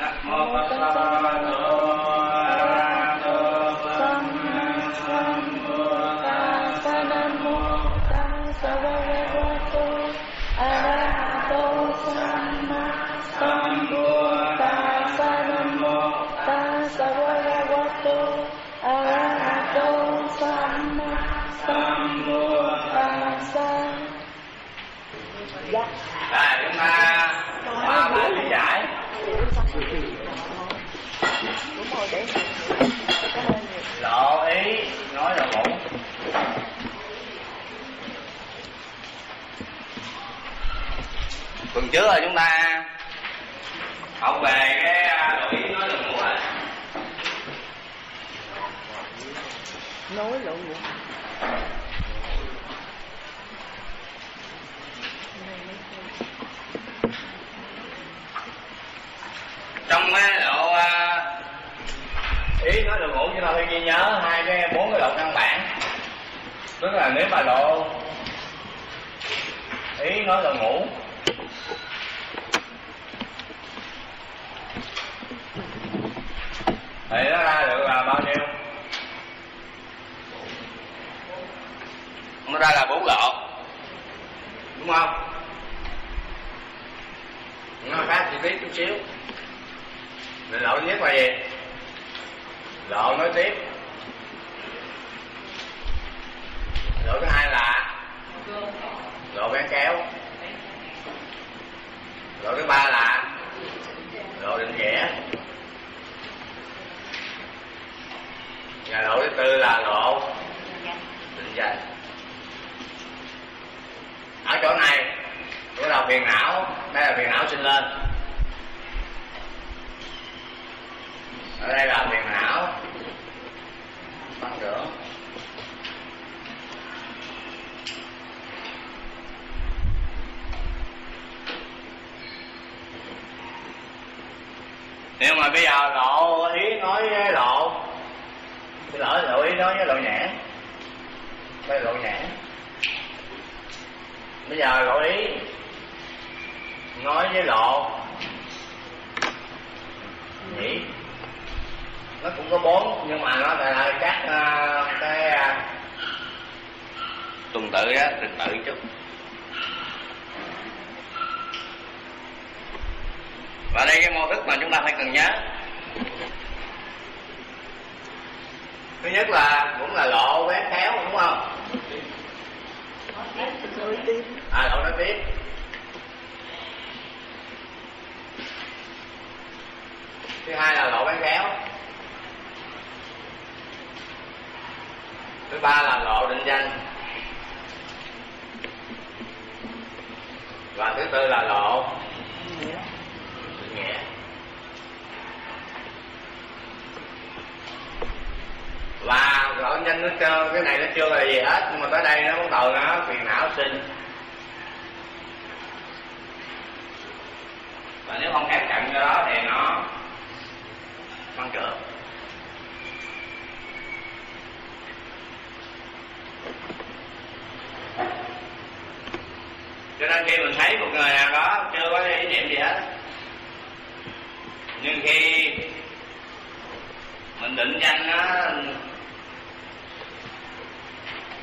Namo Tassa Bhagavato tuần trước là chúng ta học về cái à, lộ ý nói ngủ rồi Nói lộ ngủ trong cái lộ à, ý nói được ngủ chúng ta phải ghi nhớ hai cái bốn cái lộ căn bản. Tức là nếu mà lộ ý nói là ngủ thì nó ra được là bao nhiêu? Nó ra là bốn lọ. Đúng không? Nó khác chi tiết chút xíu. Rồi lộ nhất là gì? Lộ nói tiếp. Và lộ nó chưa cái này nó chưa là gì hết, nhưng mà tới đây nó bắt đầu nó phiền não sinh. Và nếu không ép chặn cho đó thì nó tăng trưởng cho nên khi mình thấy một người nào đó chưa có ý niệm gì hết, nhưng khi mình định danh nó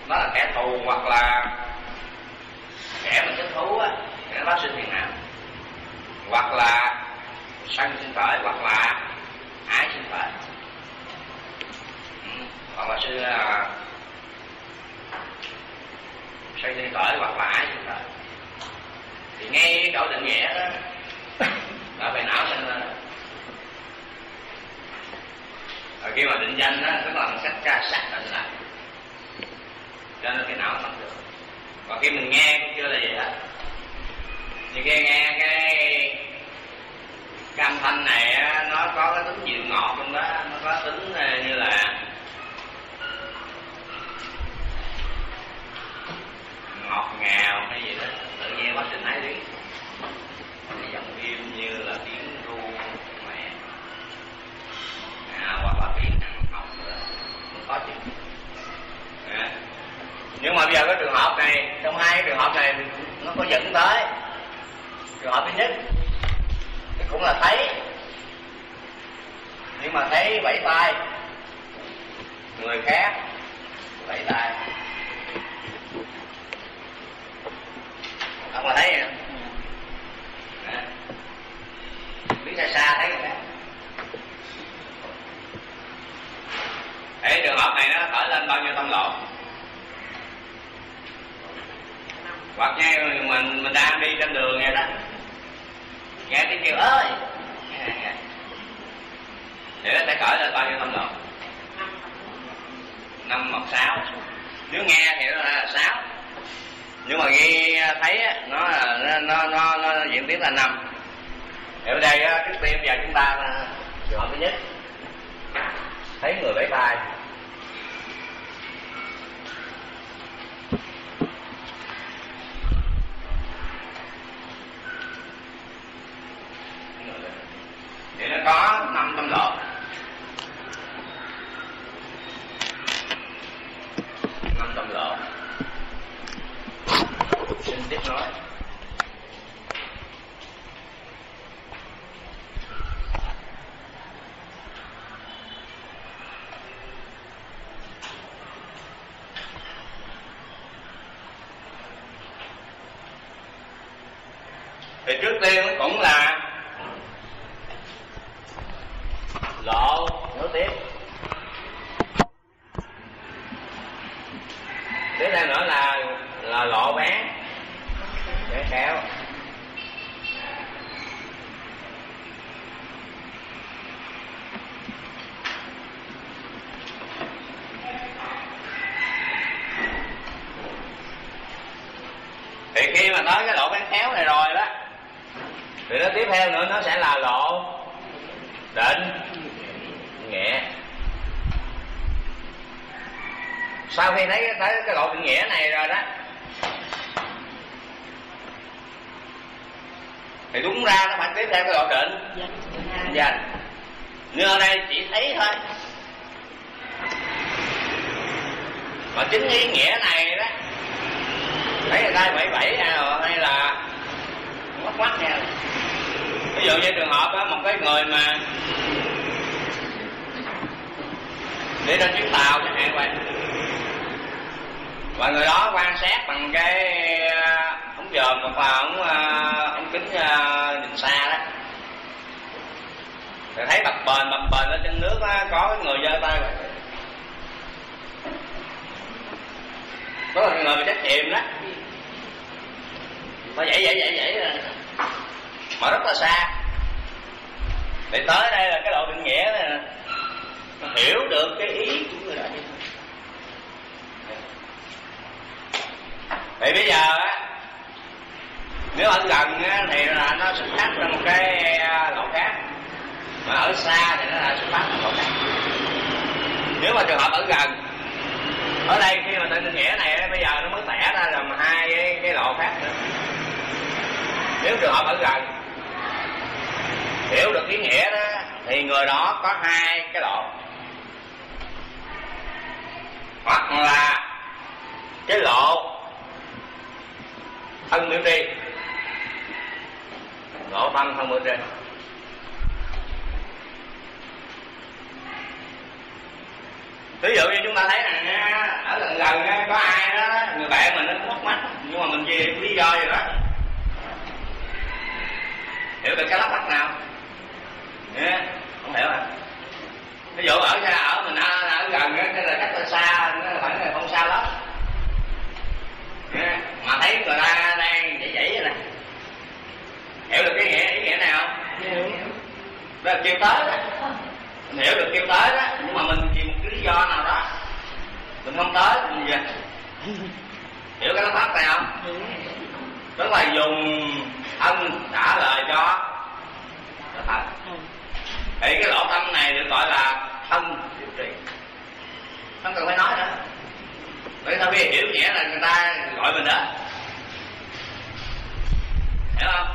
nó là kẻ thù hoặc là kẻ mình thích thú á thì nó phát sinh phiền não. Hoặc là sân sinh khởi, hoặc là ái sinh khởi. Ừ. hoặc là sư à, sân sinh khởi hoặc là ái sinh khởi. Thì ngay cái chỗ định nghĩa đó, là phải não sinh lên. Rồi khi mà định danh đó, tức là mình cách ra xác định lại cho nên cái não không được. Và khi mình nghe cũng chưa là gì hết. Thì khi nghe cái cái âm thanh này nó có cái tính dịu ngọt trong đó, nó có tính ờ, như là ngọt ngào hay gì đó. Tự nhiên quá trình ái đi. Giọng im như là tiếng ru mẹ à, hoặc là tiếng nặng học nữa cũng khó chịu à nhưng mà bây giờ cái trường hợp này trong hai cái trường hợp này nó có dẫn tới. Trường hợp thứ nhất cái cũng là thấy. Mà thấy vẫy tay. Người khác vẫy tay. Ông mà thấy Nè. biết xa xa thấy người khác. Để trường hợp này nó khởi lên bao nhiêu tâm lộn hoặc nghe mình mình đang đi trên đường nghe đó. Nghe tiếng kêu ơi! Nghe, nghe. thì nó sẽ khởi lên bao nhiêu tâm độ năm hoặc sáu. Nếu nghe thì nó là sáu. Nhưng mà ghi thấy nó nó nó nó, nó diễn tiến là năm. Ở đây trước tiên giờ chúng ta là chọn thứ nhất. Thấy người vẫy tay thì nó có năm tâm lộn năm tâm lộn xin tiếp nói. Thì trước tiên cũng là lộ nối tiếp theo nữa là là lộ bán để kéo thì khi mà tới cái lộ bán khéo này rồi đó thì nó tiếp theo nữa nó sẽ là lộ định nghĩa sau khi thấy tới cái lộ định nghĩa này rồi đó thì đúng ra nó phải tiếp theo cái lộ định danh nhưng ở đây chỉ thấy thôi mà chính ý nghĩa này đó thấy người ta bảy bảy hay là mất mắt nha ví dụ như trường hợp đó một cái người mà đi trên chuyến tàu chẳng hạn vậy và người đó quan sát bằng cái ống dòm hoặc là ống ống kính nhìn xa đó thì thấy bập bềnh bập bềnh ở trên nước đó, có cái người giơ tay vậy có một người bị chết chìm đó nó vậy vậy vậy vậy rồi mà rất là xa thì tới đây là cái độ định nghĩa này nè nó hiểu được cái ý của người đó như thế thì bây giờ á nếu ở gần á, thì là nó xuất phát ra một cái à, lỗ khác. Mà ở xa thì nó là xuất phát ra lỗ khác. Nếu mà trường hợp ở gần ở đây khi mà tên nghĩa này bây giờ nó mới tẻ ra làm hai cái, cái lộ khác nữa. Nếu trường hợp ở gần hiểu được ý nghĩa đó thì người đó có hai cái lộ. Hoặc là cái lộ thân miễn đi, lộ thân thân miễn đi. ví dụ như chúng ta thấy rằng ở gần gần có ai đó người bạn mình nó mất mắt nhưng mà mình vì lý do gì đó hiểu được cái lắp mắt nào yeah. không hiểu à ví dụ ở xa ở mình ở, ở gần cái là cách là xa nó phải là không xa lắm yeah. mà thấy người ta đang dãy dãy vậy nè. Hiểu được cái nghĩa ý nghĩa nào hiểu. Đó là kêu tới đó. Mình hiểu được kêu tới đó nhưng mà mình vì một cái lý do nào đó. Mình không tới mình về. Hiểu cái bắt này không? Tức là dùng ân trả lời cho thật thì cái lỗ tâm này được gọi là thân điều trị. Không cần phải nói nữa bởi sao vì hiểu nghĩa là người ta gọi mình đó hiểu không?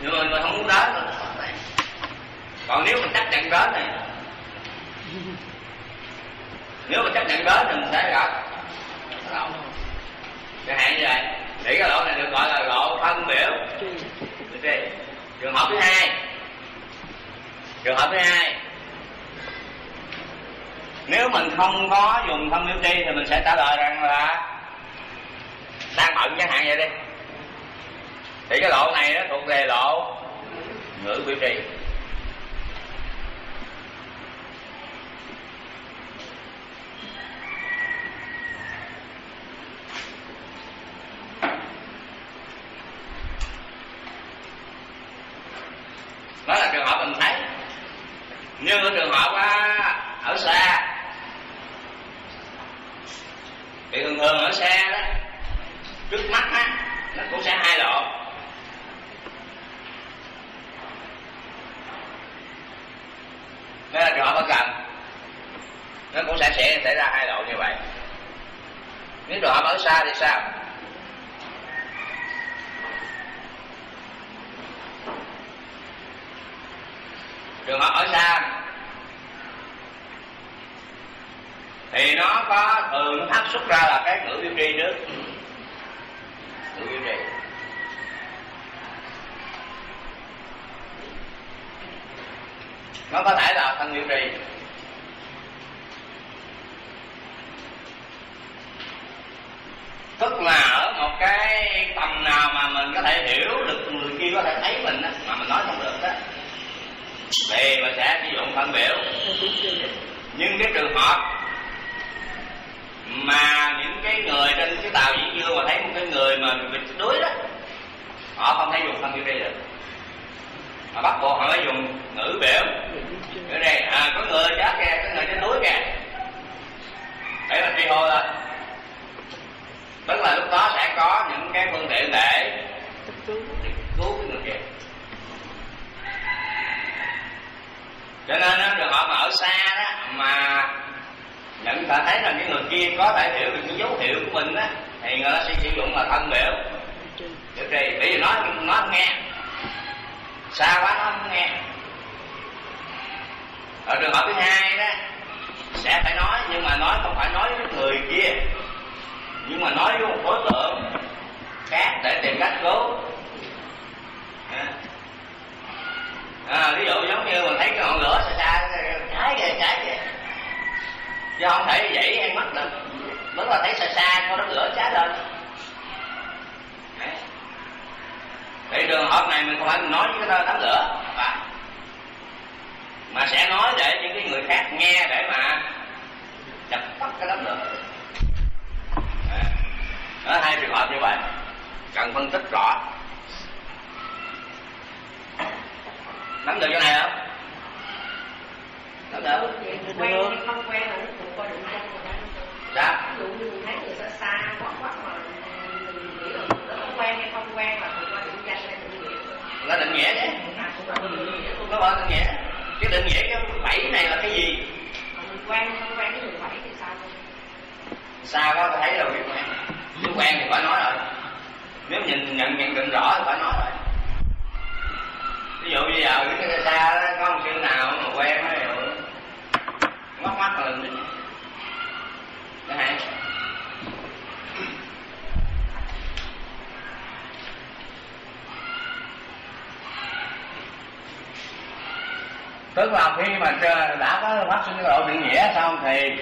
Nhưng mà mình không muốn đến rồi còn nếu mình chấp nhận đến này nếu mà chấp nhận đến thì mình sẽ gặp. Lỗ chẳng hạn như vậy thì cái lỗ này được gọi là lỗ phân biểu. Trường hợp thứ hai. Trường hợp thứ hai. Nếu mình không có dùng thân biểu tri thì mình sẽ trả lời rằng là đang bận chẳng hạn vậy đi thì cái lộ này nó thuộc về lộ ngữ biểu trì. Đó là trường hợp mình thấy. Nhưng ở trường hợp á, ở xa thì thường thường ở xa đó trước mắt á nó cũng sẽ hai lộ nó là trường hợp ở gần nó cũng sẽ sẽ xảy ra hai độ như vậy. Nếu trường hợp ở xa thì sao? Trường hợp ở xa. Thì nó có thường phát xuất ra là cái ngữ biểu tri trước ngữ biểu tri nó có thể là thân biểu trì tức là ở một cái tầm nào mà mình có thể hiểu được người kia có thể thấy mình á, mà mình nói không được đó thì mình sẽ sử dụng thân biểu. Nhưng cái trường hợp mà những cái người trên cái tàu diễn dương mà thấy một cái người mà bị đuối đó, họ không thể dùng thân biểu tri được mà bắt buộc họ phải dùng ngữ biểu ngữ này à, có người chết kìa có người trên núi kìa để mà truy hô lên tức là lúc đó sẽ có những cái phương tiện để cứu cái người kia. Cho nên đó, trường hợp mà ở xa đó mà nhận ta thấy là cái người kia có thể hiểu được những dấu hiệu của mình á thì người ta sẽ sử dụng là thân biểu được trì bởi vì nói nó không nghe xa quá nó không nghe. Ở trường hợp thứ hai đó sẽ phải nói nhưng mà nói không phải nói với người kia nhưng mà nói với một đối tượng khác để tìm cách cứu. À. À, ví dụ giống như mình thấy cái ngọn lửa xa xa cháy kìa cháy kìa. Chứ không thể vậy hay mất được. Vẫn là thấy xa xa con đống lửa cháy lên Đấy thì trường hợp này mình không phải nói với cái đám lửa. Mà, mà sẽ nói để những cái người khác nghe để mà chập tắt cái đám lửa. Đó hai trường hợp như vậy. Cần phân tích rõ. Nắm được chỗ này không? Nắm được. Quen hay không quen là nó cũng rồi đó dạ. ví dụ như mình thấy người xa xa quá quá mà mình nghĩ là nó có quen hay không quen là cũng có định danh hay định ta định nghĩa đấy nó gọi định nghĩa. Cái định nghĩa cái bảy này là cái gì? Quen không quen cái người bảy thì sao xa quá thấy rồi biết quen nếu quen thì phải nói rồi. Nếu nhìn nhận nhận định rõ thì phải nói rồi. Ví dụ bây giờ cái xa đó, có một chữ nào mà quen nó rồi. Mắt là định cái hay tức là khi mà đã có phát sinh cái độ định nghĩa xong thì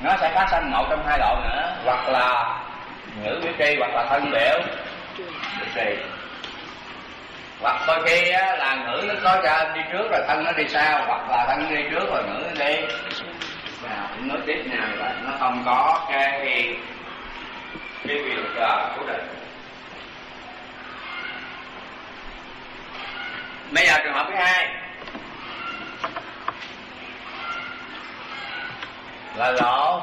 nó sẽ phát sinh một trong hai độ nữa. Hoặc là ngữ biểu tri hoặc là thân biểu. Biểu tri hoặc đôi khi á, là ngữ nó có ra đi trước rồi thân nó đi sau hoặc là thân nó đi trước rồi ngữ nó đi. Nào cũng nói tiếp nhau là nó không có cái cái việc là cố định. Bây giờ trường hợp thứ hai. Là lộ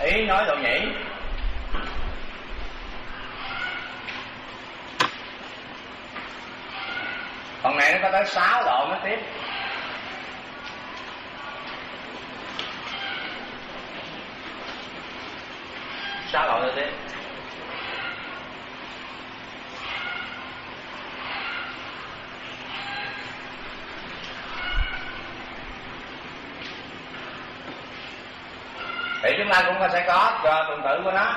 ý nói lộ nhĩ phần này nó có tới sáu lộ mới tiếp. Sáu lộ mới tiếp. Thì chúng ta cũng sẽ có cho tuần tự của nó.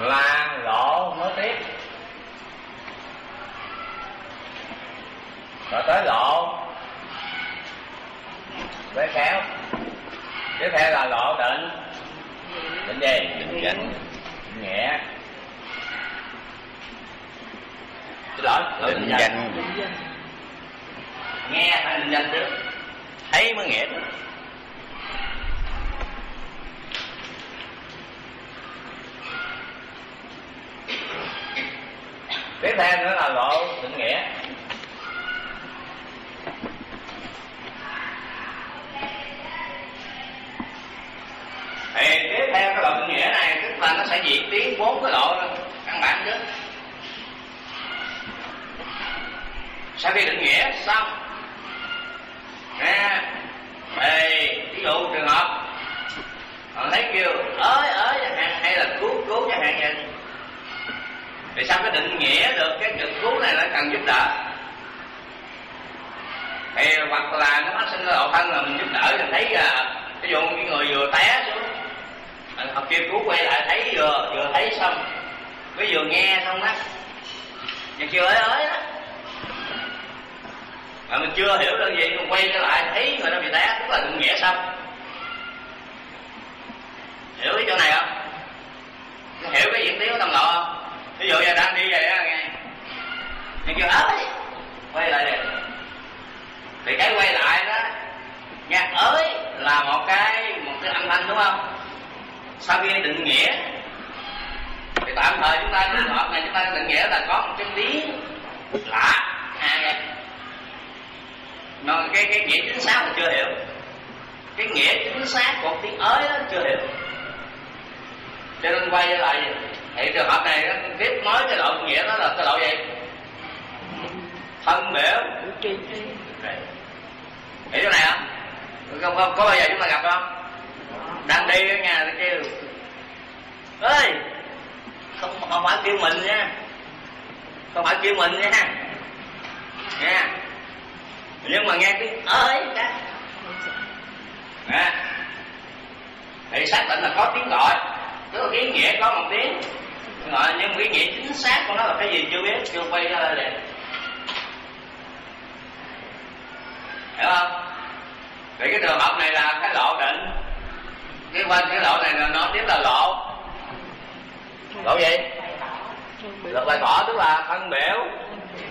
Là lộ mới tiếp. Rồi tới lộ. Với khéo. Tiếp theo là lộ định. Định gì? Định danh nghĩa. Xin lỗi định danh. nghe phải định danh trước. Thấy mới nghĩa được tiếp theo nữa là lộ định nghĩa. Thì tiếp theo cái lộ định nghĩa này, tức là nó sẽ diễn tiến bốn cái lộ căn bản trước. Sau khi định nghĩa xong nè thì ví dụ trường hợp họ thấy kêu ới ới chẳng hạn, hay là cứu cứu chẳng hạn vậy thì sao cái định nghĩa được cái chữ cứu này nó cần giúp đỡ? Thì hoặc là nó phát sinh cái độ thân là mình giúp đỡ mình thấy là ví dụ cái người vừa té xuống à, học kia cứu quay lại thấy vừa vừa thấy xong. Mới vừa nghe xong đó. Nhưng chưa ấy ấy đó. Mà mình chưa hiểu được gì, mình quay trở lại thấy người đó bị té, tức là định nghĩa xong. Hiểu cái chỗ này không? Hiểu cái diễn tiến của tâm lộ không? Ví dụ như đang đi vậy á, nghe. Nhưng kêu ới quay lại đi thì cái quay lại đó nhạc ới là một cái một cái âm thanh, đúng không? Sau khi định nghĩa, thì tạm thời chúng ta trường hợp này, chúng ta định nghĩa là có một cái tiếng lạ. À vậy mà cái cái nghĩa chính xác là chưa hiểu. Cái nghĩa chính xác của tiếng ới đó, chưa hiểu. Cho nên quay lại thì trường hợp này nó tiếp nối cái lộ nghĩa đó là cái lộ gì? Thân biểu hiểu chỗ này không không, không có bao giờ chúng ta gặp không? Đang đi ở nhà nó kêu ơi không không phải kêu mình nha. Không phải kêu mình nha. Nha. Nhưng mà nghe tiếng ơi cái thì xác định là có tiếng gọi. Tức là cái nghĩa có một tiếng gọi nhưng cái nghĩa chính xác của nó là cái gì chưa biết chưa quay ra là đẹp hiểu không? Thì cái trường hợp này là cái lộ định. Cái quanh cái lộ này là nó tiếp là lộ. Lộ gì? Là bài tỏ tức là thân biểu.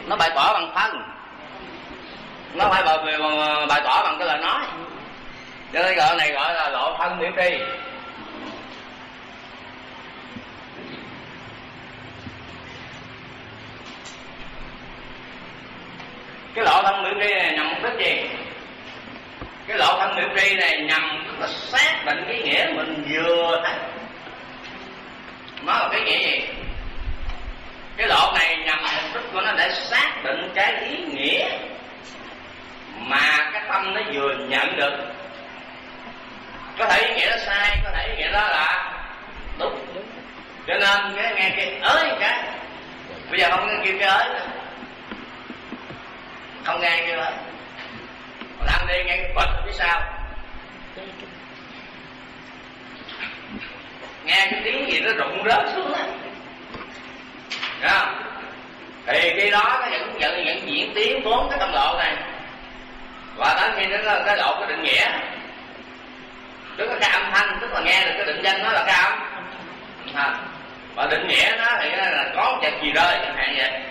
Nó bài tỏ bằng thân. Nó phải bài, bài tỏ bằng cái lời nói. Cho nên gọi này gọi là lộ thân biểu tri. Thân biểu tri này nhằm mục đích gì? Cái lộ thân biểu tri này nhằm tức là xác định cái nghĩa mình vừa thấy. Nó là cái nghĩa gì? Cái lộ này nhằm mục đích của nó để xác định cái ý nghĩa mà cái tâm nó vừa nhận được. Có thể ý nghĩa nó sai, có thể ý nghĩa đó là đúng. Cho nên cái nghe cái ới cái, bây giờ không nghe kêu cái ới nữa không nghe kêu ới đang đi nghe cái bật phía sau nghe cái tiếng gì nó rụng rớt xuống á. Không? thì khi đó nó vẫn vẫn vẫn diễn tiến bốn cái tâm lộ này. Và tới khi nó cái lộ cái định nghĩa. Tức là cái âm thanh tức là nghe được cái định danh nó là cái âm. Âm thanh. Và định nghĩa nó thì nó là có một vật gì rơi chẳng hạn vậy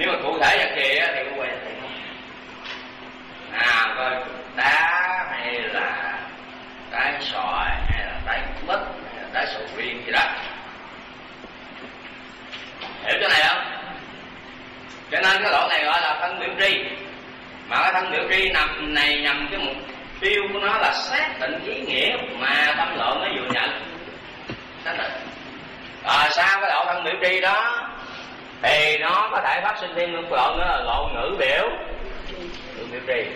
nếu mà cụ thể vật gì thì cũng quay à coi đá hay là trái sỏi, hay là trái mít hay là trái sầu riêng gì đó. Hiểu chỗ này không? Cho nên cái lỗ này gọi là thân biểu tri. Mà cái thân biểu tri nằm này nhằm cái mục tiêu của nó là xác định ý nghĩa mà tâm lượng nó vừa nhận. Xác định. Rồi sau cái lỗ thân biểu tri đó thì nó có thể phát sinh thêm một lộ nữa là lộ ngữ biểu. Ngữ biểu tri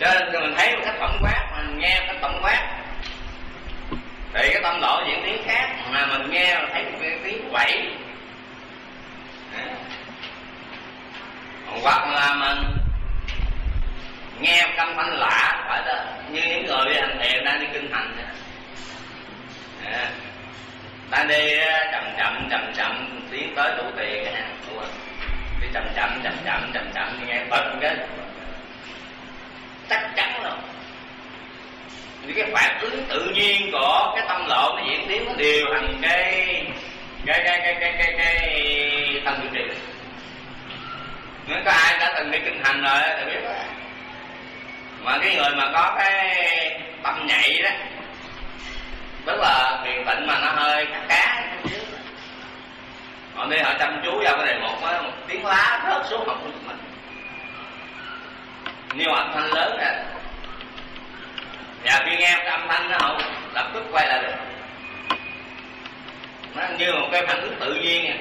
cho nên mình thấy một cách tổng quát, mình nghe một cách tổng quát. Thì cái tâm độ diễn tiếng khác, mà mình nghe thấy một cái tiếng quậy. Hoặc là mình nghe một âm thanh lạ, phải đó như những người đi hành thiền đang đi kinh hành. À. ta đi chậm chậm chậm chậm, tiến tới đủ tiền cái hàng đi chậm chậm chậm chậm chậm chậm, nghe bật cái chắc chắn rồi những cái phản ứng tự nhiên của cái tâm lộ nó diễn tiến, nó đều thành cái cái cái cái cái cái cái thân điều trị nếu có ai đã từng đi kinh hành rồi thì biết đó mà cái người mà có cái tâm nhạy đó tức là thiền tịnh mà nó hơi cá cá họ đi họ chăm chú vào cái đề mục đó, một tiếng lá rớt xuống học của mình. Nhiều âm thanh lớn nè. Và khi nghe cái âm thanh nó họ lập tức quay lại được. Nó như một cái phản ứng tự nhiên này.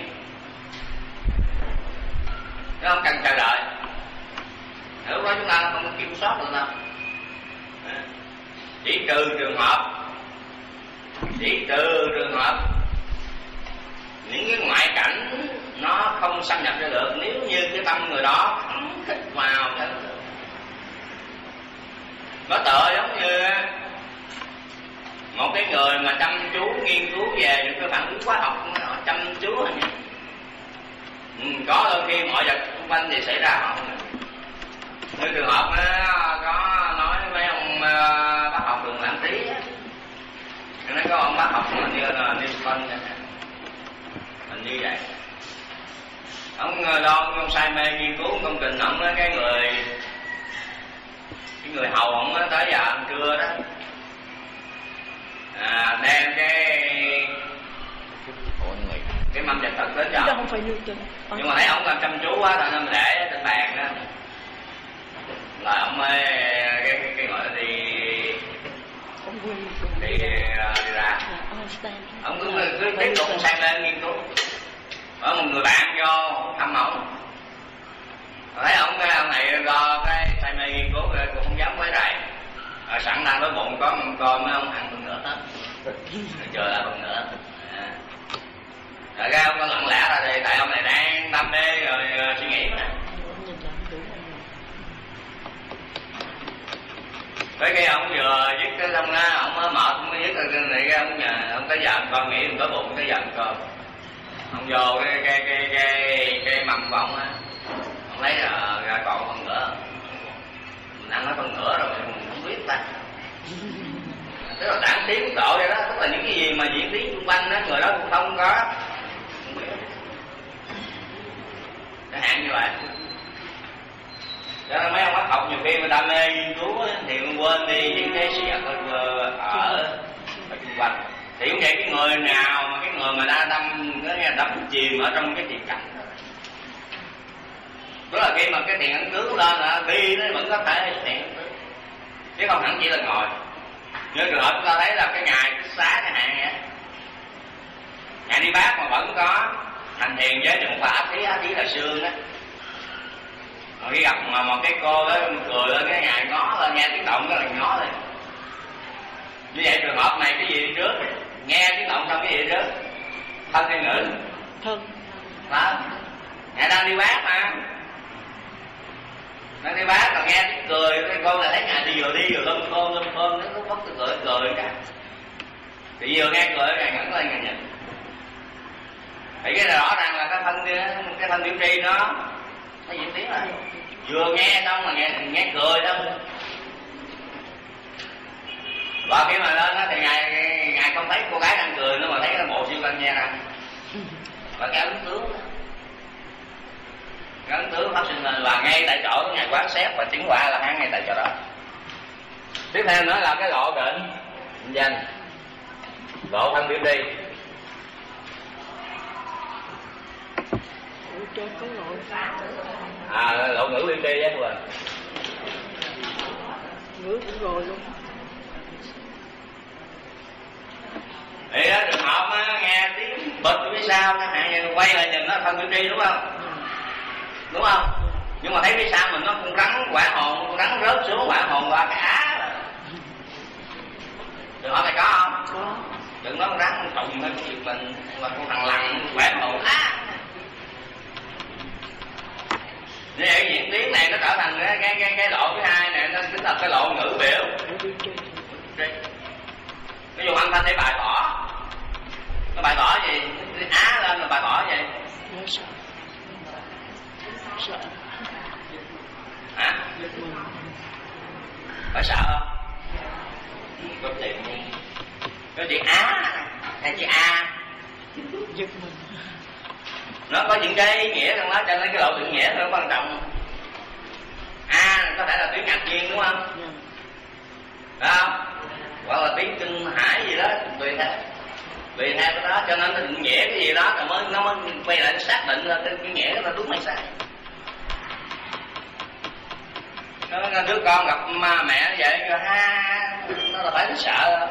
nó không cần chờ đợi lúc đó chúng ta không có kiểm soát được đâu. Chỉ trừ trường hợp chỉ trừ trường hợp những cái ngoại cảnh nó không xâm nhập ra được nếu như cái tâm người đó không thích vào cái nó tựa giống như một cái người mà chăm chú nghiên cứu về những cái phản ứng hóa học nó chăm chú ừ, có đôi khi mọi vật xung quanh thì xảy ra họ như trường hợp đó, có nói với ông uh, bác học đường lãng trí nó có ông bác học hình như là Newton hình như vậy. Ông lo ông say mê nghiên cứu công trình ông đó cái người cái người hầu ông đó, tới giờ ăn trưa đó. À, đem cái cái mâm vật thực đến cho nhưng mà thấy ông làm chăm chú quá nên mình để trên bàn đó là ông mới cái cái, gọi là đi. Ông quên đi, đi ra. Là Einstein ông cứ cứ tiếp tục sang lên nghiên cứu. Ở một người bạn vô thăm ông. Thấy ông cái ông này do cái say mê nghiên cứu rồi cũng không dám quấy rầy. Ở sẵn đang đói bụng có mâm cơm mấy ông ăn phần nữa hết chờ lại phần nữa. À. rồi cái ông có lặng lẽ ra thì tại ông này đang đam mê rồi suy nghĩ mà Nhìn là không đủ rồi cái khi ông vừa dứt cái xong ra ông mới mệt ông mới dứt cái này cái ông nhà ông tới giờ con nghĩ ông tới bụng tới giờ con cơm ông vô cái cái cái cái cái mầm vọng á. Ông lấy ra, ra còn phần nữa mình ăn nó phần nữa rồi mình không biết ta. Tức là tản tiến tội vậy đó tức là những cái gì mà diễn tiến xung quanh đó người đó cũng không có không biết cái hạn như vậy cho nên mấy ông bác học nhiều khi mà đam mê nghiên cứu á, thì cũng quên đi những cái sự vật ở ở ở xung quanh thì cũng vậy cái người nào mà cái người mà đa tâm nghe đắm chìm ở trong cái tiền cảnh. Đó là khi mà cái tiền ấn tướng lên là đi nó vẫn có thể hiện tiền chứ không hẳn chỉ là ngồi. Như trường hợp chúng ta thấy là cái ngày xá chẳng hạn vậy ngày đi bác mà vẫn có hành thiền với phá áp thí áp thí là xương đó mà khi gặp mà một cái cô đó cười lên cái ngày ngó lên nghe tiếng động cái là ngó lên. Như vậy trường hợp này cái gì đi trước? Nghe tiếng động xong cái gì đi trước? Thân hay ngữ Thân. Đó ngài đang đi bác mà. Đang đi bác rồi nghe tiếng cười cái cô là thấy ngài đi vừa đi vừa lum khôn lum khôn nó cứ cái cười cười cả. Thì vừa nghe cười ngài ngẩng lên ngài nhìn. Thì cái rõ ràng là cái thân cái thân tiểu tri nó nó diễn biến là vừa nghe xong mà nghe nghe cười đó và khi mà lên đó thì ngài ngài không thấy cô gái đang cười nữa mà thấy cái bộ siêu canh nghe ra và cái ấn tướng, cái ấn tướng phát sinh lên và ngay tại chỗ ngài quán xét và chứng quả là hắn ngay tại chỗ đó. Tiếp theo nữa là cái lộ định danh. Lộ thân biểu đi. Trên có lỗi à lộ ngữ biểu đi á quên Ngứa cũng rồi luôn. Thì đó trường hợp á, nghe tiếng bịch phía sau chẳng hạn như quay lại nhìn nó thân biểu đi đúng không? Đúng không? Nhưng mà thấy phía sau mình nó con rắn quả hồn con rắn rớt xuống quả hồn qua rồi. trường hợp này có không? Có. Đừng nói con rắn con trùng hay con việc mình mà con thằng lằn quả hồn. Á như vậy diễn tiến này nó trở thành cái cái cái, cái lộ thứ hai này nó chính là cái lộ ngữ biểu. Nó dùng âm thanh thấy bài bỏ, nó bài bỏ gì? Á lên là bài bỏ gì? Hả? Phải sợ không? Có chuyện có chuyện á. Hay chị a? Giật mình nó có những cái ý nghĩa trong đó cho nên cái độ định nghĩa nó quan trọng. A có thể là tiếng ngạc nhiên đúng không? Phải không? Hoặc là tiếng kinh hải gì đó tùy theo. Tùy theo cái đó cho nên nó định nghĩa cái gì đó rồi mới nó mới quay lại xác định là cái, cái nghĩa nó đúng hay sai. Nó đứa con gặp ma mẹ nó vậy rồi ha nó là phải nó sợ.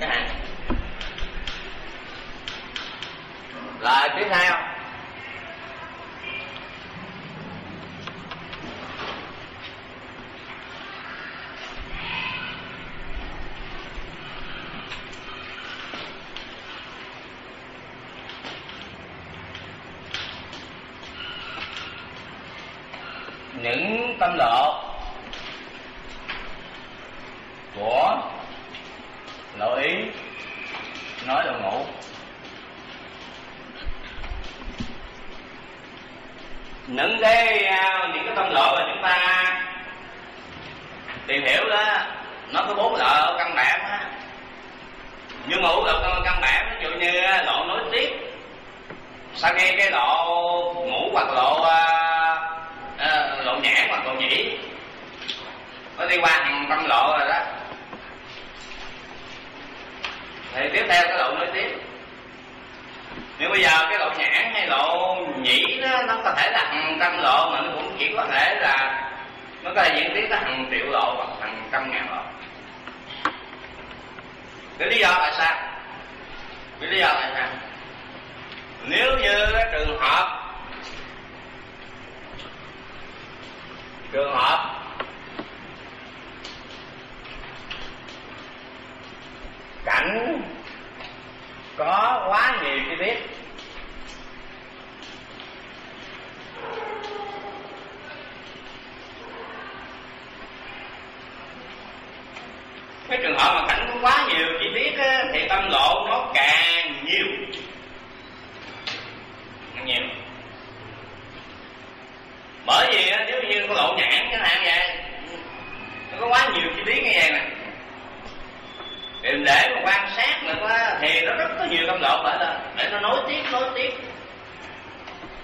Đó cái rồi tiếp theo những tâm lộ của lộ ý nói đồ ngủ những cái những cái tâm lộ mà chúng ta tìm hiểu đó nó có bốn lộ ở căn bản á. Nhưng mà bốn lộ căn- căn bản ví dụ như à, lộ nối tiếp. Sau khi cái lộ ngủ hoặc lộ à, à, lộ nhãn hoặc lộ nhĩ? Nó đi qua hàng tâm lộ rồi đó. Thì tiếp theo cái lộ nối tiếp nếu bây giờ cái lộ nhãn hay lộ nhĩ nó, nó có thể là hàng trăm lộ mà nó cũng chỉ có thể là nó có thể diễn tiến tới hàng triệu lộ hoặc hàng trăm ngàn lộ cái lý do tại sao? Cái lý do tại sao? Nếu như cái trường hợp trường hợp cảnh có quá nhiều chi tiết. Cái trường hợp mà cảnh có quá nhiều chi tiết á, thì tâm lộ nó càng nhiều. Càng nhiều. Bởi vì á, nếu như có lộ nhãn chẳng hạn vậy nó có quá nhiều chi tiết như vậy nè thì để mà quan sát được á, thì nó rất có nhiều công đoạn phải là để nó nối tiếp nối tiếp.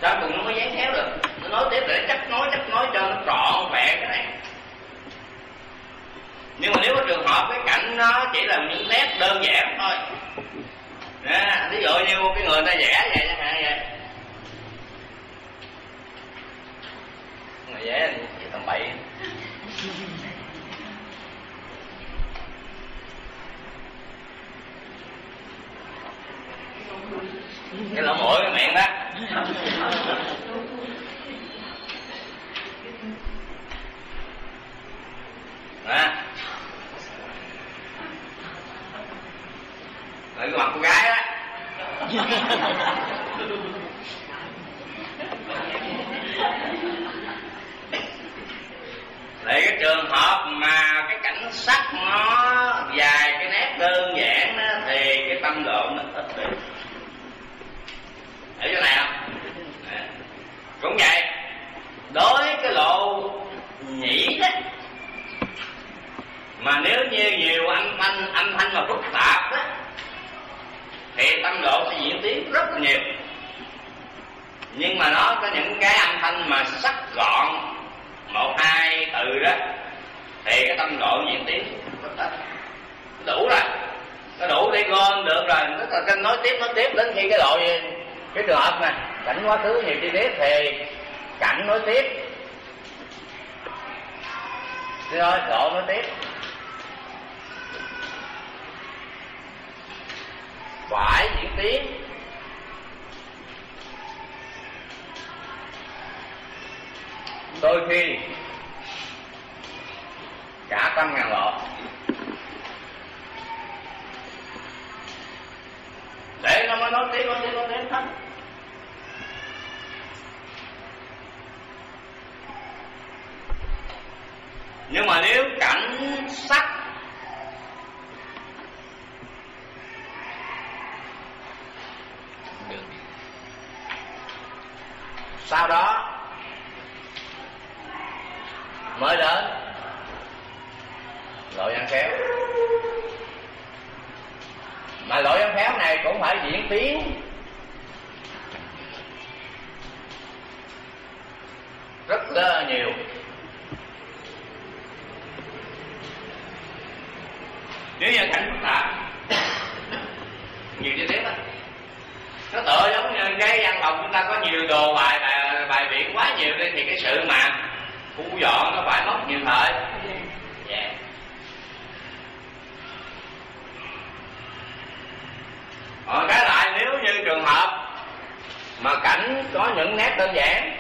Sau cùng nó mới dán khéo được? Nó nối tiếp để chắc nối chắc nối cho nó trọn vẹn cái này. Nhưng mà nếu có trường hợp cái cảnh nó chỉ là những nét đơn giản thôi. Nè, ví dụ như một cái người ta vẽ vậy chẳng hạn vậy. Người vẽ gì tầm bậy. Cái lỗ mũi cái miệng đó. Đó. Rồi cái mặt cô gái đó. Để cái trường hợp mà cái cảnh sắc nó dài cái nét đơn giản đó, thì cái tâm độ nó ít đi hiểu chỗ này không? Cũng vậy, đối cái lộ nhĩ đó, mà nếu như nhiều âm thanh âm thanh mà phức tạp đó, thì tâm độ sẽ diễn tiến rất là nhiều. Nhưng mà nó có những cái âm thanh mà sắc gọn, một, hai, từ đó, thì cái tâm độ diễn tiến rất ít đủ rồi. Nó đủ để gom được rồi. Nó là nói tiếp nói tiếp đến khi cái độ gì? Cái trường hợp này cảnh quá khứ nhiều chi tiết thì cảnh nói tiếp. Thế thôi độ nói tiếp. Phải diễn tiến. Đôi khi, cả trăm ngàn lọ. Để nó mới nói tiếp nói tiếp nói tiếp hết. Nhưng mà nếu cảnh sắc sau đó mới đến lỗi ăn khéo. Mà lỗi ăn khéo này cũng phải diễn tiến. Rất là nhiều. Nếu như cảnh phức tạp nhiều chi tiết đó nó tựa giống như cái văn phòng chúng ta có nhiều đồ bài bài, bài biển quá nhiều đi thì cái sự mà thu dọn nó phải mất nhiều thời yeah. Còn cái lại nếu như trường hợp mà cảnh có những nét đơn giản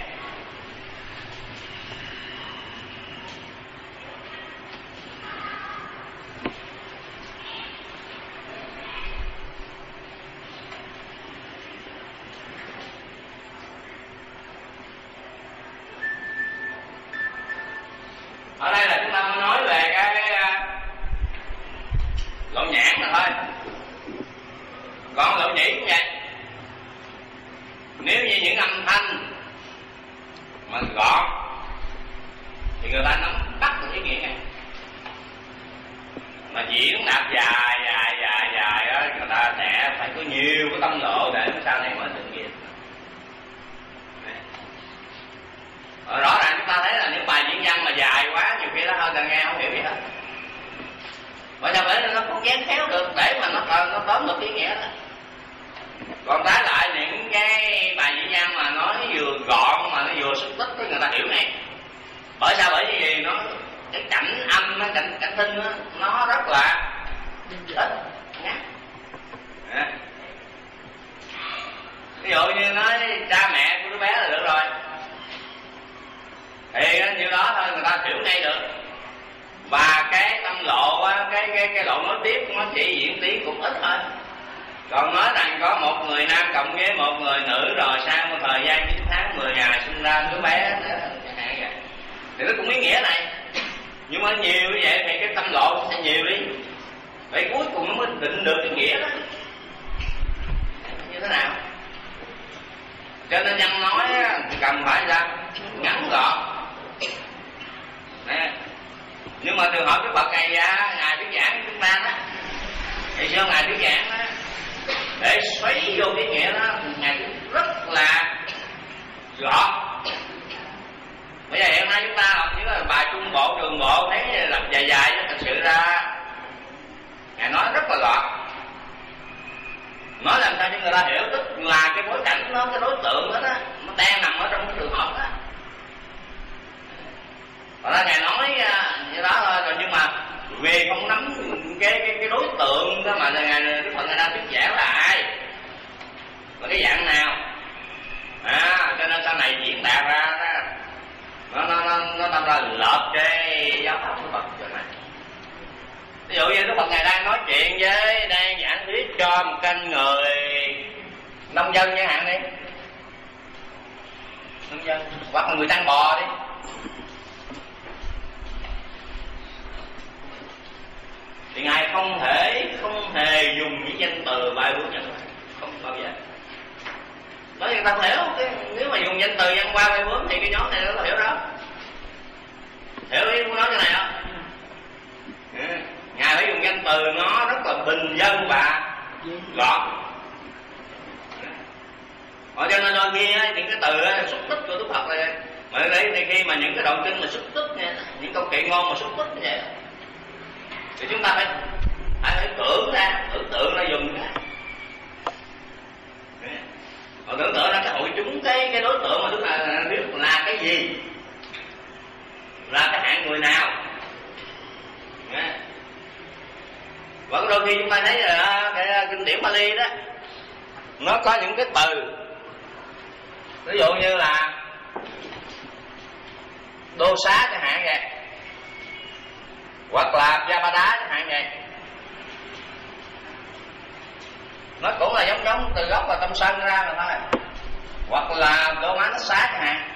cho nên nhân nói thì cần phải ra ngắn gọn Nè. nhưng mà trường hỏi cái bậc này ra, ngài thuyết giảng chúng ta đó thì sao ngài thuyết giảng đó để xoáy vô cái nghĩa đó ngài rất là rõ. bây giờ hiện nay chúng ta học những bài trung bộ, trường bộ, thấy làm dài dài thật sự ra, ngài nói rất là gọn nói làm sao cho người ta hiểu tức là cái bối cảnh nó cái đối tượng đó, đó nó đang nằm ở trong cái trường hợp đó. Và ra ngài nói à, như đó thôi rồi nhưng mà về không nắm cái cái, cái đối tượng đó mà ngài đức phật ngài đang thuyết giảng là ai? Và cái dạng nào? À cho nên sau này diễn đạt ra đó. Nó nó nó nó đâm ra lợp cái giáo pháp của phật chỗ này ví dụ như lúc mà ngài đang nói chuyện với đang giảng thuyết cho một kênh người nông dân chẳng hạn đi. Nông dân hoặc là người đang bò đi. Thì ngài không thể không hề dùng những danh từ bài hướng nhân không bao giờ. Nói người ta không hiểu cái, nếu mà dùng danh từ văn qua bài bướm thì cái nhóm này nó hiểu đó. Hiểu ý muốn nói cái này không? Ừ ngài phải dùng danh từ nó rất là bình dân và gọn. Ở cho nên đôi khi những cái từ xúc tích của đức phật này mà đấy thì khi mà những cái đoạn kinh mà xúc tích nha, những câu kệ ngon mà xúc tích như vậy thì chúng ta phải phải, phải tưởng ra tưởng tượng ra dùng ra họ tưởng tượng ra cái hội chúng cái cái đối tượng mà chúng ta biết là cái gì là cái hạng người nào vẫn đôi khi chúng ta thấy là cái kinh điển Bali đó nó có những cái từ ví dụ như là đô xá chẳng hạn vậy hoặc là da ba đá chẳng hạn vậy nó cũng là giống giống sanh ra là thôi hoặc là đô má nó sát chẳng hạn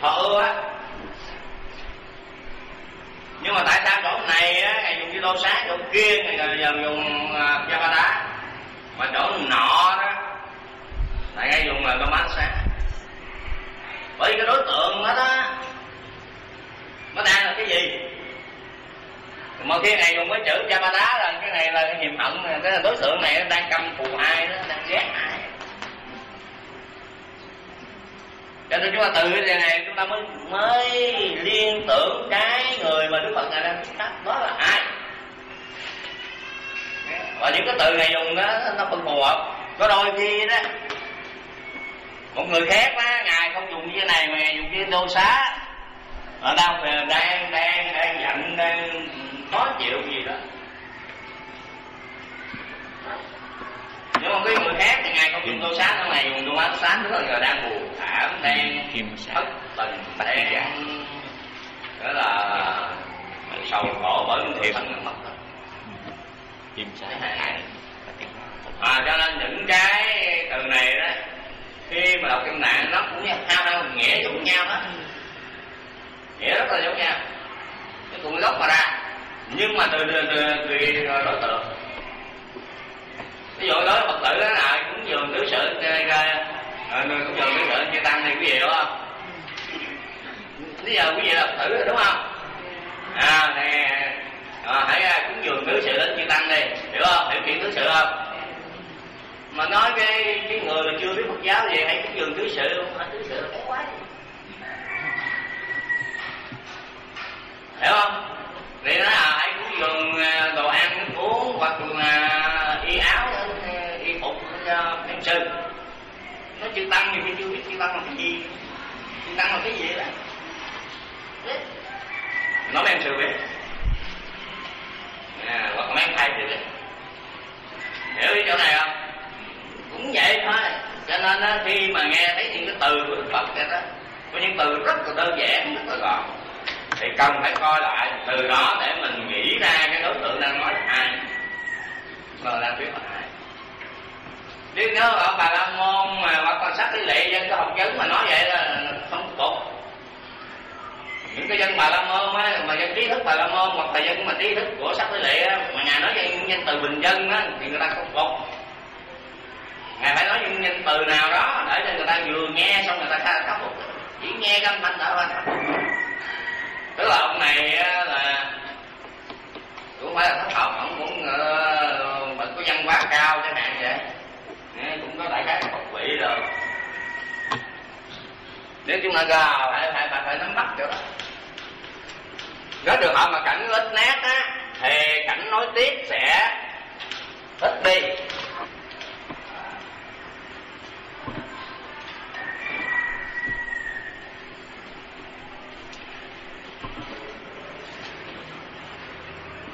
thọ ưa á nhưng mà tại sao chỗ này á ngày dùng cái đô sát chỗ kia ngày giờ dùng da ba đá mà chỗ nọ đó tại ngay dùng là nó bán sáng bởi vì cái đối tượng đó đó nó đang là cái gì mà khi này dùng cái chữ cha ba đá là cái này là cái niềm hận cái là đối tượng này nó đang căm thù ai đó đang ghét ai cho nên chúng ta từ cái đề này chúng ta mới mới liên tưởng cái người mà đức phật này đang thắc đó là ai và những cái từ này dùng đó nó không phù hợp có đôi khi đó một người khác á ngài không dùng cái này mà dùng cái đô xá ở đang đang đang đang giận đang khó chịu gì đó nhưng mà cái người khác dùng đô xá nó này dùng đô áp xá tức là người đang buồn thảm đang thất tình đang đó là sầu khổ bởi người thân mất kim sa à, cho nên những cái từ này đó khi mà đọc kinh nạn nó cũng như hao hao nghĩa giống nhau đó nghĩa rất là giống nhau nó cùng gốc mà ra nhưng mà từ từ từ tùy đối tượng ví dụ đó phật tử đó là cũng dường tứ sự ra ờ, cũng dường tứ sự chư tăng này quý vị đúng không? Bây giờ quý vị là phật tử rồi đúng không? À nè. Ờ, à, hãy ra cúng dường tứ sự đến chư tăng đi hiểu không? Hiểu chuyện tứ sự không? Mà nói cái cái người mà chưa biết Phật giáo gì hãy cũng dường tứ sự không tứ sự là quá. Hiểu không? Thì nó là hãy cũng dường à, đồ ăn nước uống hoặc là em sơn. Nó chữ tăng thì chưa biết chữ tăng là cái gì. Chữ tăng là cái gì đó nói em sư biết. À, hoặc mấy thầy thì biết. Hiểu cái chỗ này không? Cũng vậy thôi. Cho nên đó, khi mà nghe thấy những cái từ của đức phật đó có những từ rất là đơn giản rất là gọn. Thì cần phải coi lại từ đó để mình nghĩ ra cái đối tượng đang nói là ai. Mà đang thuyết là ai? Chứ nếu ở bà la môn mà bà con sát lý lệ dân cái học vấn mà nói vậy là không phục những cái dân bà la môn á mà dân trí thức bà la môn hoặc là dân mà trí thức của sắc lý lệ á mà ngài nói dân nhân từ bình dân á thì người ta không phục ngài phải nói những nhân từ nào đó để cho người ta vừa nghe xong người ta khắc phục chỉ nghe cái âm thanh đã là tức là ông này á, là cũng phải là thất học ông cũng uh, có văn hóa cao chẳng hạn vậy cũng có đại khái học vị rồi. Nếu chúng ta gào phải phải phải, phải nắm bắt được. Nếu trường hợp mà cảnh ít nát á thì cảnh nói tiếp sẽ ít đi.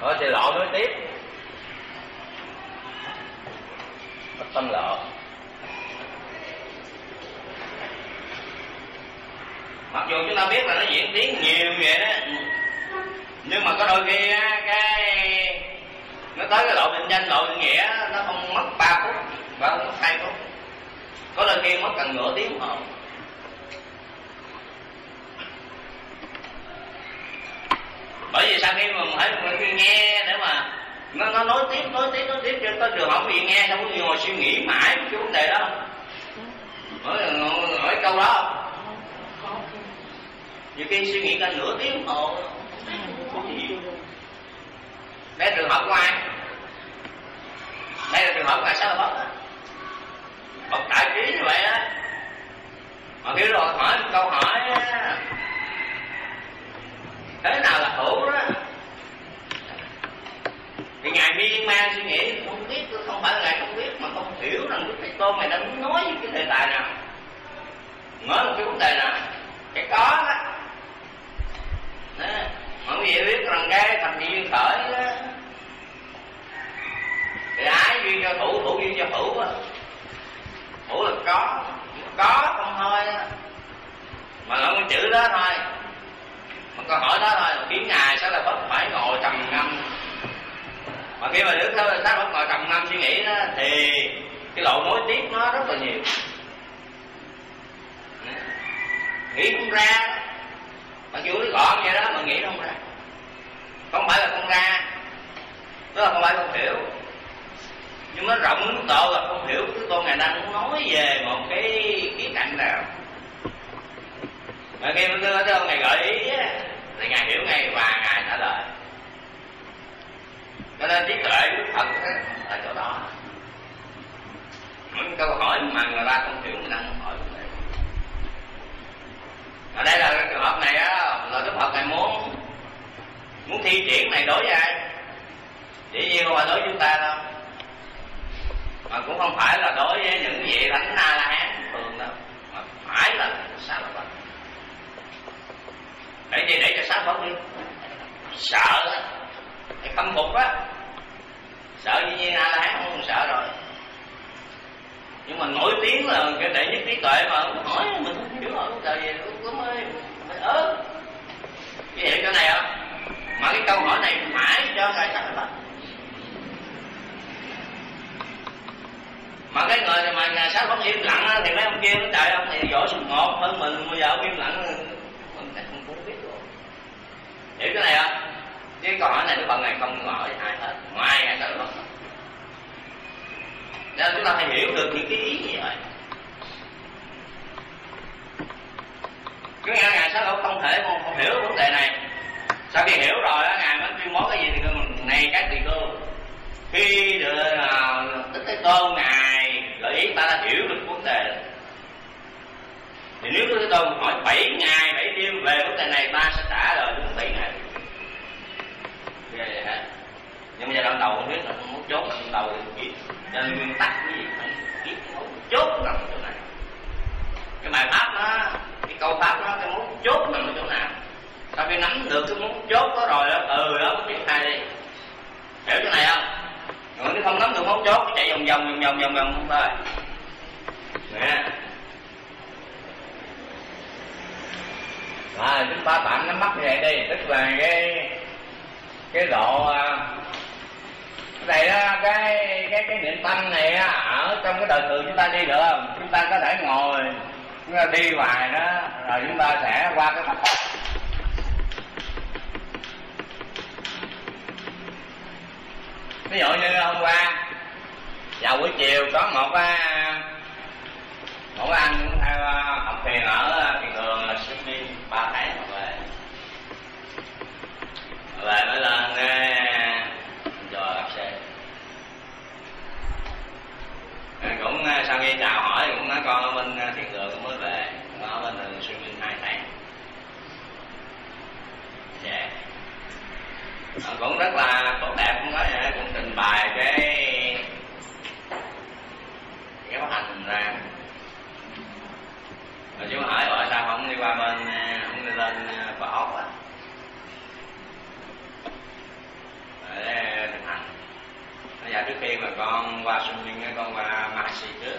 Có thì lộ nói tiếp Bất tâm lộ Mặc dù chúng ta biết là nó diễn tiến nhiều vậy đó Nhưng mà có đôi khi cái Nó tới cái lộ định danh, lộ định nghĩa Nó không mất 3 phút Và không mất hai phút. Có đôi khi mất cần nửa tiếng không bởi vì sau khi mà phải nghe để mà nó, nó nói tiếp nói tiếp nói tiếp cho tới trường không bị nghe xong rồi ngồi suy nghĩ mãi cái vấn đề đó. Hỏi, hỏi câu đó. Nhiều khi suy nghĩ cả nửa tiếng hồ. Đây là trường hợp của ai? Đây là trường hợp của ai sao là bất bất đại trí như vậy á. Mà hiểu rồi hỏi câu hỏi á, thế nào là hữu đó thì ngài miên man suy nghĩ, không biết không phải là ngài không biết, mà không hiểu rằng đức thầy tôn này đang nói với cái đề tài nào. Nói một cái vấn đề nào. Cái có đó. Đó. Mọi người biết rằng cái thành duyên khởi đó. Thì ái duyên cho thủ thủ duyên cho thủ á. Thủ là có có không thôi mà không chữ đó thôi. Mà câu hỏi đó thôi kiếm ngài sẽ là bất phải ngồi trầm ngâm mà khi mà đứng thế tác bất ngồi trầm ngâm suy nghĩ đó, thì cái lộ nối tiếp nó rất là nhiều. Nghĩ không ra, mặc dù nó gọn vậy đó, mà nghĩ không ra. Không phải là không ra, tức là không phải không hiểu. Nhưng nó rộng mức độ là không hiểu cái con ngày đang muốn nói về một cái khía cạnh nào. Mà khi nó nói ông này gợi ý thì ngài hiểu ngay và ngài trả lời cho nên trí tuệ đức phật là chỗ đó. Những câu hỏi mà người ta không hiểu, người ta không hỏi ở đây là cái trường hợp này á, là đức phật này muốn muốn thi triển này đối với ai? Chỉ nhiên không phải đối với chúng ta đâu. Mà cũng không phải là đối với những vị thánh a la hán thường đâu. Mà phải là sao là vậy để gì? Để cho sát phóng đi. Sợ. Cái khâm phục á nhiên a la hán không sợ rồi. Nhưng mà nổi tiếng là cái đệ nhất trí tuệ mà không hỏi mình không hiểu rồi trời gì có mới mới ớn cái hiểu chỗ này không? Mà cái câu hỏi này mãi cho ngài sắc phật mà cái người mà nhà sát không im lặng thì mấy ông kia nó trời ông thì giỏi sùng ngọt hơn mình, bây giờ ông im lặng, mình cũng không cũng biết rồi hiểu cái này không? Cái câu hỏi này nó bằng này không hỏi ai hết, ngoài ngày sao nó nên chúng ta phải hiểu được những cái ý như vậy cứ ngài ngài sao không thể không, không hiểu vấn đề này. Sau khi hiểu rồi ngài mới tuyên bố cái gì thì mình này các tỳ cô. Khi được à, tức cái tôn ngài gợi ý ta đã hiểu được vấn đề. Đó. thì nếu cái tôn hỏi bảy ngày bảy đêm về vấn đề này ta sẽ trả lời đúng bảy ngày. Ghê vậy hả? Nhưng mà giờ đoạn đầu không biết là muốn chốt đầu thì biết cho nên nguyên tắc cái gì phải biết mấu chốt nằm ở chỗ này cái bài pháp nó cái câu pháp nó cái mấu chốt nằm ở chỗ nào. Sau khi nắm được cái mấu chốt đó rồi ừ, đó từ đó mới triển khai đi. Hiểu chỗ này không? Còn nếu không nắm được mấu chốt chạy vòng vòng vòng vòng vòng vòng không thôi. Nè. À, chúng ta tạm nắm bắt như vậy đi. Tức là cái cái độ à, cái này đó cái cái cái niệm tâm này á, ở trong cái đời thường chúng ta đi được không? Chúng ta có thể ngồi chúng ta đi hoài đó rồi chúng ta sẽ qua cái mặt. Ví dụ như hôm qua vào buổi chiều có một à, một anh à, học thiền ở à, thiền đường là sinh viên ba tháng mà về về mới lên à, nghe cho đạp xe cũng à, sau khi chào hỏi cũng nói con ở bên à, thiền đường cũng mới về con ở bên thường xuyên minh hai tháng dạ Họ cũng rất là tốt đẹp, cũng nói vậy, cũng trình bày cái cái phát hành ra. Rồi chú hỏi gọi sao không đi qua bên à, không đi lên à, bờ ốc á. Để thực hành bây giờ trước khi mà con qua xuân minh, con qua Mahasi trước.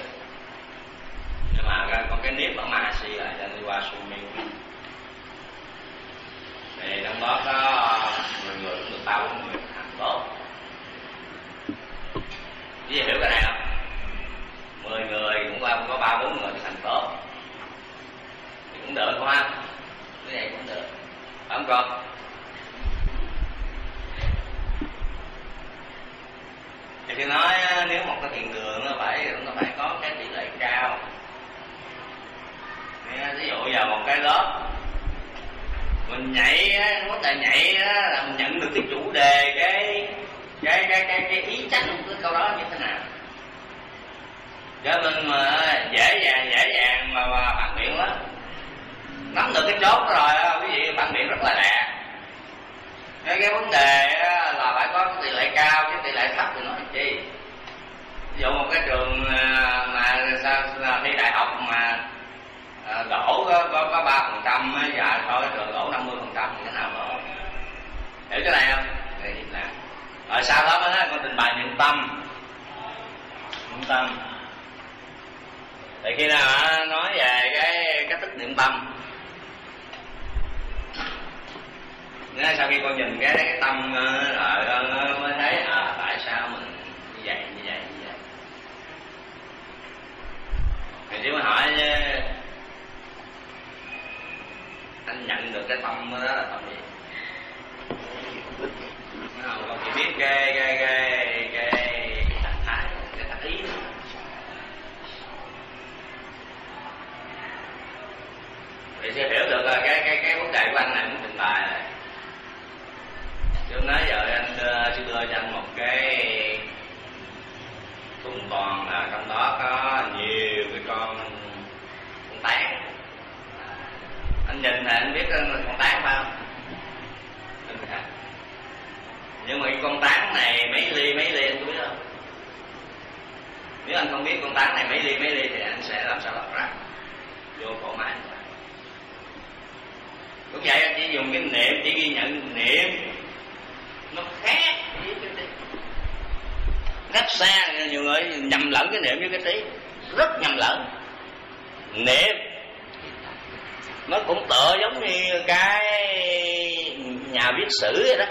Nhưng mà con cái nếp ở Mahasi lại cho đi qua xuân minh thì trong đó có mười người cũng được ba bốn người hành tốt. Quý vị hiểu cái này không? mười người cũng qua, cũng có ba, bốn người thành tốt. Thì cũng được, không cái này cũng được. Phải không, con? Thì khi nói, nếu một cái thiền đường nó phải nó phải có cái tỷ lệ cao. Ví dụ vào một cái lớp mình nhảy á tài nhảy á là mình nhận được cái chủ đề cái cái cái cái, cái ý tránh của cái câu đó như thế nào. Cho nên mà dễ dàng dễ dàng mà, mà bạn miệng lắm. Nắm được cái chốt rồi quý vị bạn miệng rất là lẹ cái cái vấn đề á, là phải có cái tỷ lệ cao chứ tỷ lệ thấp thì nói chi. Ví dụ một cái trường à, mà sao à, thi đại học mà Ờ, đổ có có ba phần trăm dạ thôi, rồi đổ năm mươi phần trăm thế nào đổ hiểu cái này không? Thì là rồi sau đó mới nói con trình bày niệm tâm. Niệm tâm. Thì khi nào nói về cái, cách thức niệm tâm? Nên sau khi con nhìn cái cái tâm ờ, rồi mới thấy à tại sao mình như vậy như vậy như vậy? Thì nếu mà hỏi anh nhận được cái tâm đó là tâm gì? Không con chỉ biết. Cái cái cái cái cái trạng thái cái tác ý. Thì sẽ hiểu được là cái cái cái vấn đề của anh này cũng trình bày này. Chứ nói giờ anh ờ, đưa, sẽ đưa cho anh một cái thùng toàn là trong đó có nhiều cái con con tán anh nhìn là anh biết con tán phải không? Nhưng mà cái con tán này mấy ly mấy ly anh biết không? Nếu anh không biết con tán này mấy ly mấy ly thì anh sẽ làm sao lọc ra vô cổ máy. Cũng vậy anh chỉ dùng cái niệm chỉ ghi nhận niệm nó khác với cái trí rất xa, nhiều người nhầm lẫn cái niệm với cái trí rất nhầm lẫn. Niệm nó cũng tựa giống như cái nhà viết sử vậy đó.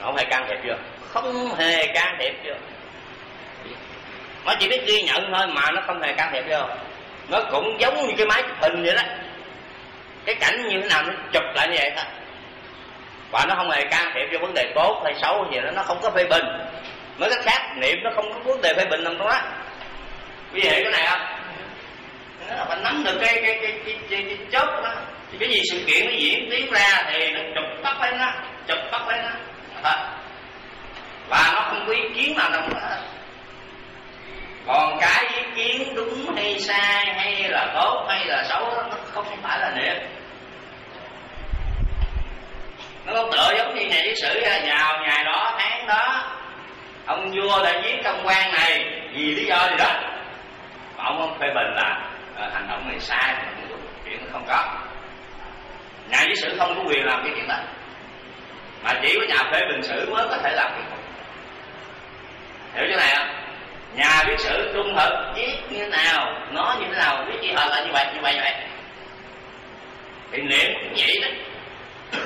Nó không hề can thiệp chưa không hề can thiệp chưa nó chỉ biết ghi nhận thôi mà nó không hề can thiệp chưa, nó cũng giống như cái máy chụp hình vậy đó. Cái cảnh như thế nào nó chụp lại như vậy thôi. Và nó không hề can thiệp vô vấn đề tốt hay xấu gì đó. Nó không có phê bình. Nói cách khác niệm nó không có vấn đề phê bình nằm trong đó quý vị hiểu cái này không? Nó phải nắm được cái cái cái cái, cái, cái chốt đó. Thì cái gì sự kiện nó diễn tiến ra thì nó chụp tắt lên nó chụp tắt lên nó và nó không có ý kiến nào đâu. Đó. Còn cái ý kiến đúng hay sai hay là tốt hay là xấu đó, nó không phải là niệm nó có tựa giống như ngày lý sử vào ngày đó tháng đó ông vua đã giết công quan này vì lý do gì đó? Mà ông không phê bình là hành động này sai chuyện nó không có. Nhà với sử không có quyền làm cái chuyện đó. Mà chỉ có nhà phê bình sử mới có thể làm cái hiểu chỗ này không nhà viết sử trung thực viết như thế nào nói như thế nào viết chỉ họ là như vậy như vậy như vậy. Thì niệm cũng vậy đó.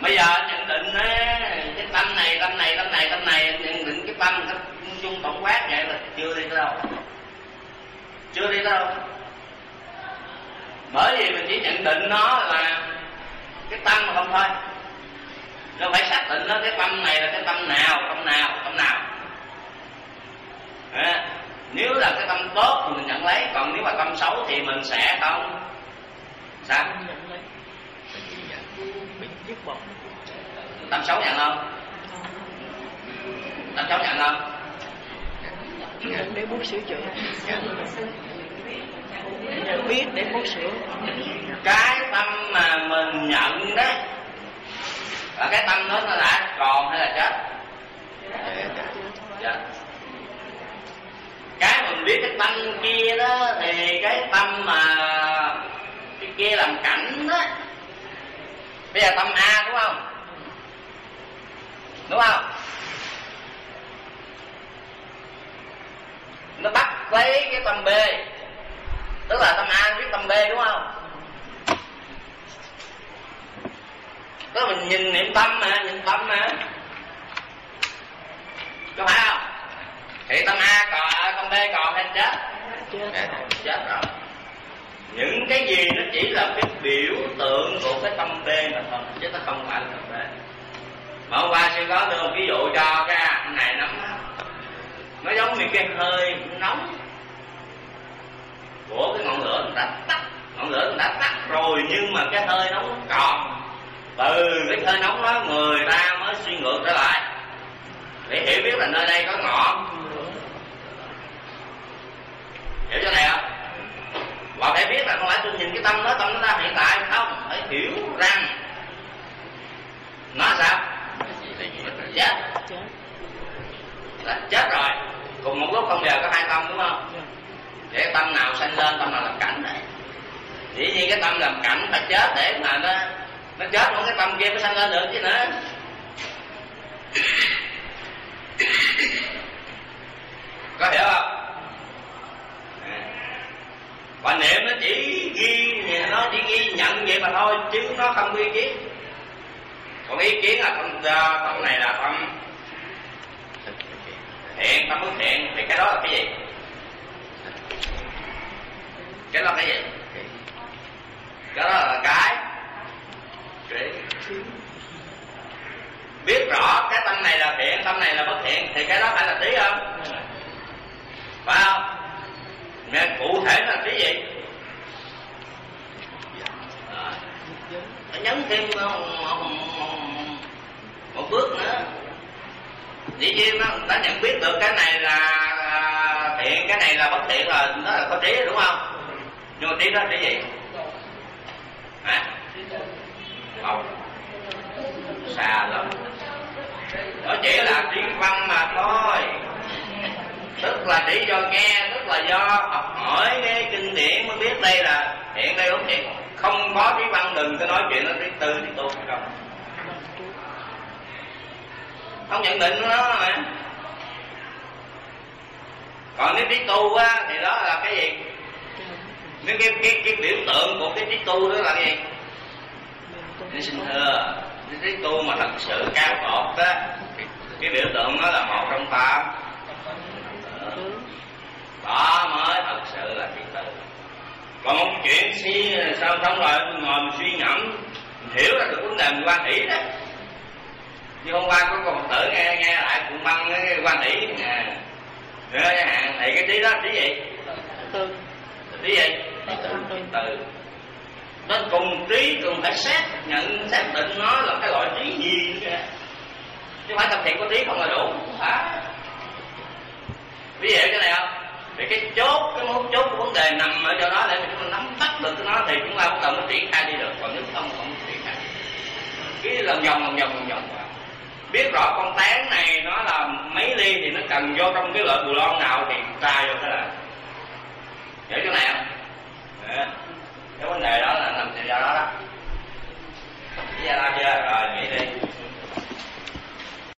Bây giờ nhận định á, cái tâm này tâm này tâm này tâm này nhận định cái tâm cái chung tổng quát vậy là chưa đi tới đâu chưa đi đâu. Bởi vì mình chỉ nhận định nó là cái tâm mà không thôi. Nó phải xác định nó cái tâm này là cái tâm nào tâm nào tâm nào. À, nếu là cái tâm tốt thì mình nhận lấy còn nếu mà tâm xấu thì mình sẽ không sao? Tâm xấu nhận không. Tâm xấu nhận không nhận để muốn sửa chữa. Nhận biết để muốn sửa. Cái tâm mà mình nhận đó, là cái tâm đó nó đã còn hay là chết? Chết. Cái mình biết cái tâm kia đó, thì cái tâm mà cái kia làm cảnh đó, bây giờ tâm a, đúng không? Đúng không? Nó bắt lấy cái tâm b. Tức là tâm a biết tâm b đúng không? Tức là mình nhìn niệm tâm mà nhìn tâm mà. Có phải không? Thì tâm a còn à, tâm b còn hay chết? Chết. Chết rồi những cái gì nó chỉ là cái biểu tượng của cái tâm b mà thôi chứ nó không phải là tâm b. Mà hôm qua sư có đưa một ví dụ cho cái anh này nắm nó giống như cái hơi nóng của cái ngọn lửa mình đã tắt. Ngọn lửa mình đã tắt rồi nhưng mà cái hơi nóng còn. Từ cái hơi nóng đó người ta mới suy ngược trở lại. Để hiểu biết là nơi đây có ngọn. Hiểu chỗ này không? Và phải biết là không phải tôi nhìn cái tâm đó, tâm nó ra hiện tại không? Phải hiểu rằng nó sao? Chết. Chết là chết rồi cùng một lúc không giờ có hai tâm đúng không? Để tâm nào sanh lên tâm nào làm cảnh này. Dĩ nhiên cái tâm làm cảnh phải chết để mà nó nó chết không cái tâm kia mới sanh lên được chứ nữa. Có hiểu không? Và niệm nó chỉ ghi nó chỉ ghi nhận vậy mà thôi chứ nó không ghi kiến. Còn ý kiến là tâm tâm này là tâm thiện tâm bất thiện thì cái đó là cái gì? Cái đó là cái gì? Cái đó là cái biết rõ cái tâm này là thiện tâm này là bất thiện thì cái đó phải là trí không? Phải không? Nghe cụ thể là trí gì? Phải nhấn thêm một, một, một, một bước nữa dĩ nhiên nó đã nhận biết được cái này là à, thiện, cái này là bất thiện rồi nó là có trí đúng không? Nhưng mà trí đó trí gì? Hả? Không. Xa lắm. Nó chỉ là trí văn mà thôi. Tức là chỉ do nghe, tức là do học hỏi cái kinh điển mới biết đây là hiện đây đúng thiện. Không có trí văn đừng có nói chuyện nó trí tư, trí tu không? Không nhận định của nó mà còn nếu trí tu á, thì đó là cái gì? Nếu cái cái cái biểu tượng của cái trí tu đó là cái gì? Nên xin thưa cái trí tu mà thật sự cao cột đó cái biểu tượng nó là một trong tám đó mới thật sự là trí tư còn một chuyện suy sao xong rồi ngồi mình suy ngẫm, mình hiểu ra được vấn đề mình quan hỷ đó như hôm qua có con tử nghe nghe lại cũng băng cái quan hỷ nè nữa chẳng hạn thì cái trí đó trí gì? Trí gì? Từ. nó cùng trí cùng phải xác nhận xác định nó là cái loại trí gì. Nữa chứ phải tập thiện có trí không là đủ à. ví dụ cái này không? Thì cái chốt cái mấu chốt của vấn đề nằm ở chỗ đó để chúng ta nắm bắt được nó thì chúng ta bắt đầu mới triển khai đi được. Còn nếu không không triển khai. Cái lòng vòng lòng vòng lòng vòng biết rõ con tán này nó là mấy ly thì nó cần vô trong cái loại bù lon nào thì tra vô thế là hiểu chỗ này không? Dạ. Cái vấn đề đó là nằm từ do đó đó. Lý do đó chưa? Rồi, nghĩ đi.